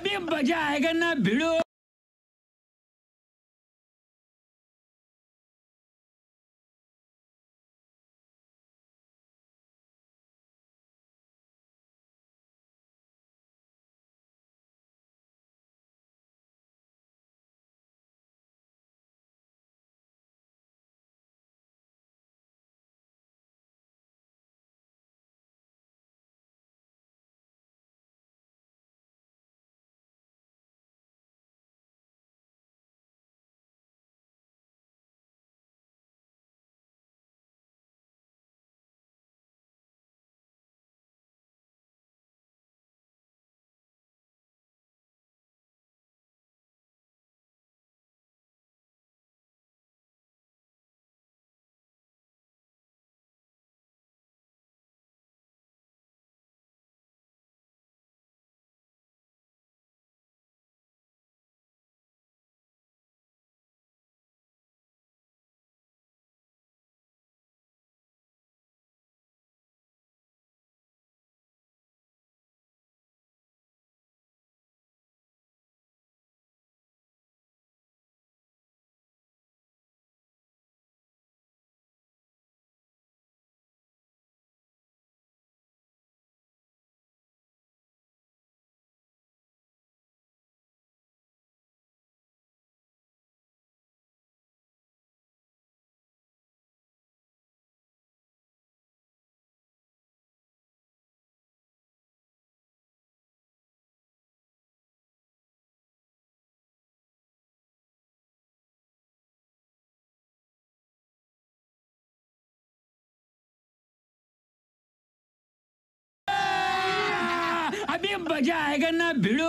अभी मज़ा आएगा ना भिड़ो। अभी मज़ा आएगा ना भिड़ो।